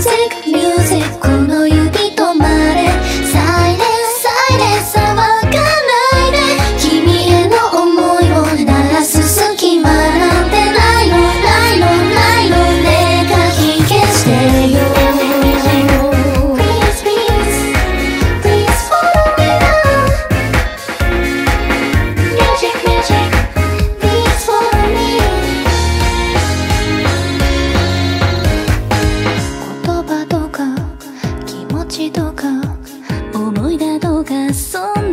music, music. So.